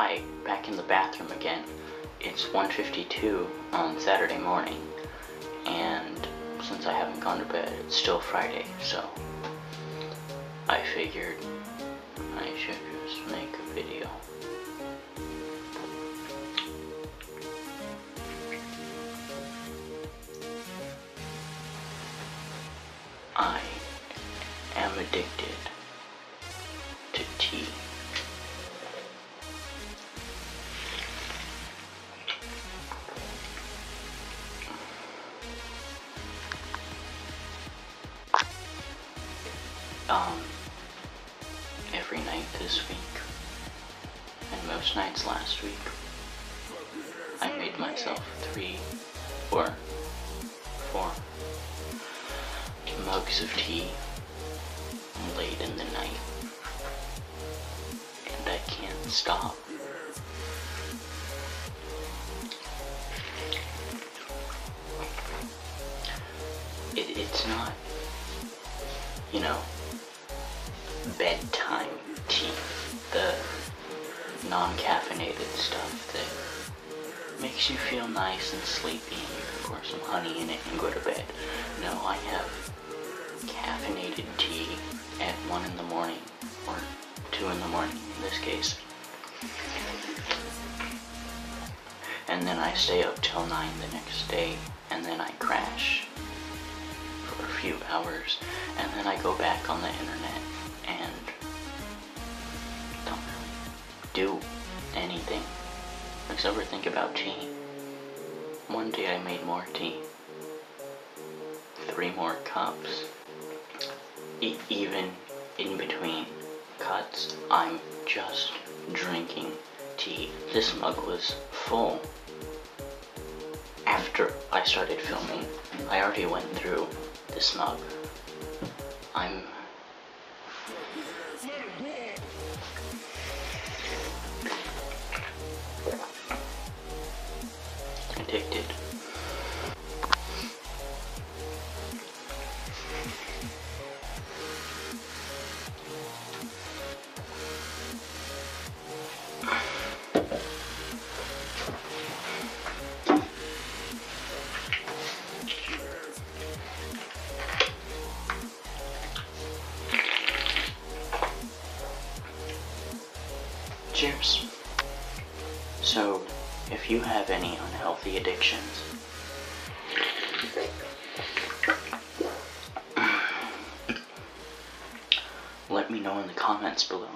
Hi, back in the bathroom again. It's 1.52 on Saturday morning, and since I haven't gone to bed, it's still Friday, so I figured I should just make a video. I am addicted Um, every night this week, and most nights last week, I made myself three or four mugs of tea late in the night, and I can't stop. It, it's not, you know, bedtime tea, the non-caffeinated stuff that makes you feel nice and sleepy and you can pour some honey in it and go to bed. No, I have caffeinated tea at 1 in the morning, or 2 in the morning in this case. And then I stay up till 9 the next day, and then I crash for a few hours, and then I go back on the internet do anything except for think about tea. One day I made more tea. Three more cups. E- even in between cuts, I'm just drinking tea. This mug was full. After I started filming, I already went through this mug. I'm addicted. Cheers. So, if you have any unhealthy addictions, let me know in the comments below.